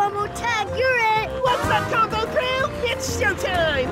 Combo tag, you're it! What's up, Combo Crew? It's showtime!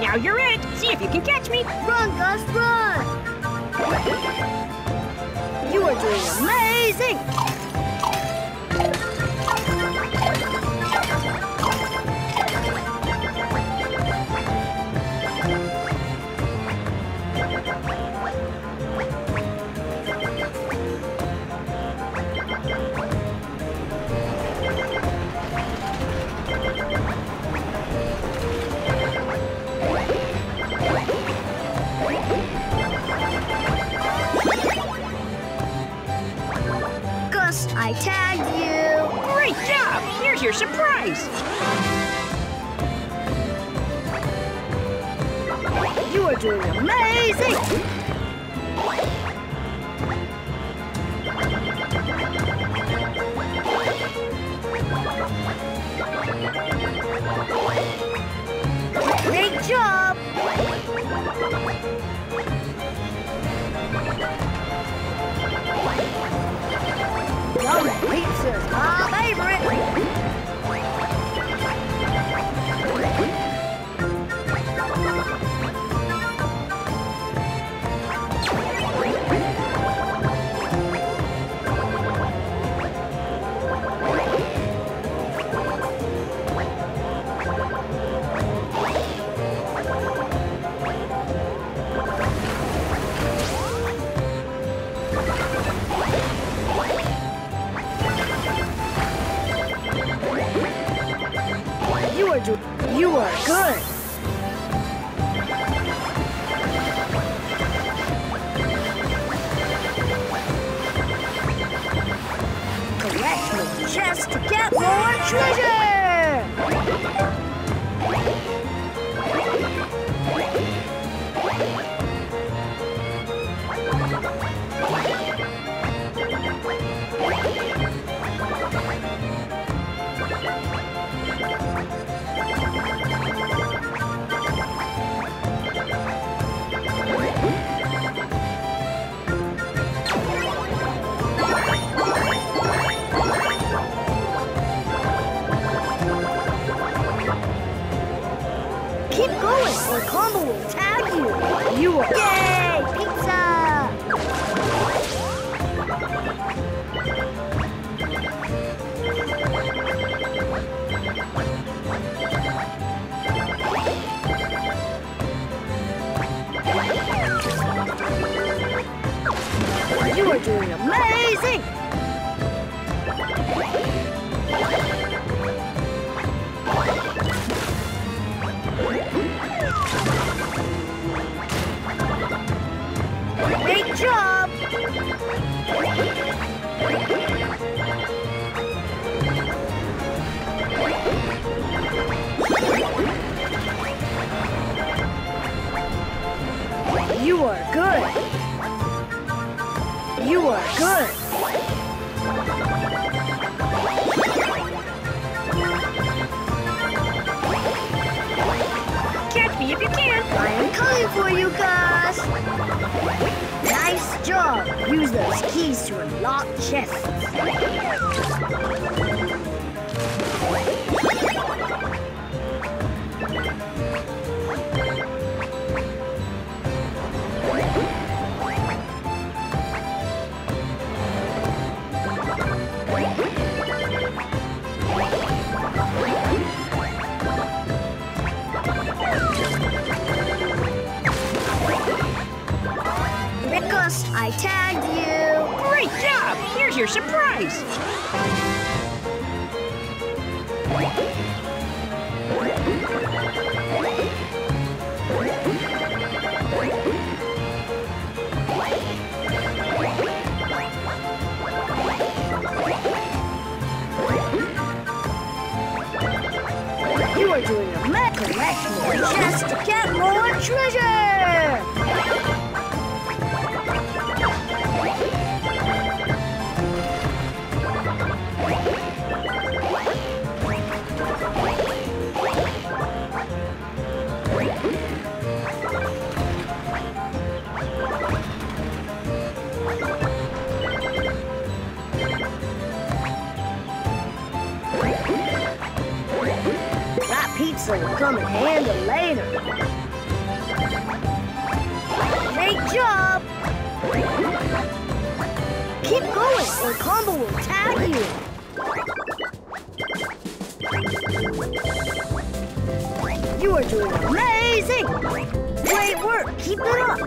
Now you're it! See if you can catch me! Run, Gus, run! You are doing amazing! Surprise! You are doing amazing! Great job! Yum pizza's my You are good. Collect more chests to get more treasure. Amazing! For you, Gus. Nice job. Use those keys to unlock chests. I tagged you. Great job. Here's your surprise. Will come in handy later. Great job! Keep going or Combo will tag you. You are doing amazing! Great work! Keep it up!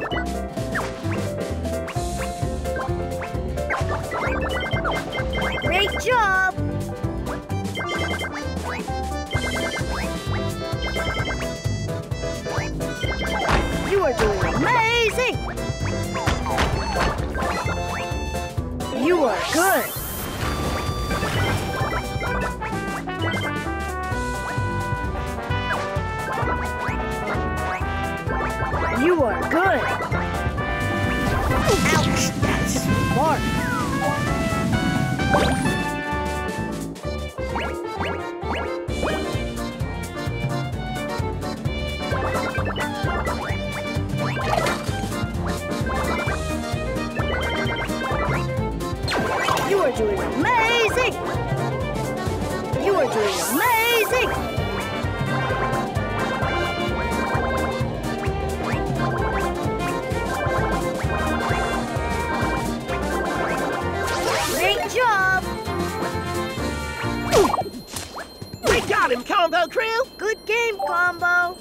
Great job! You are good! You are good! Ouch! That's smart! Got him, Combo Crew! Good game, Combo!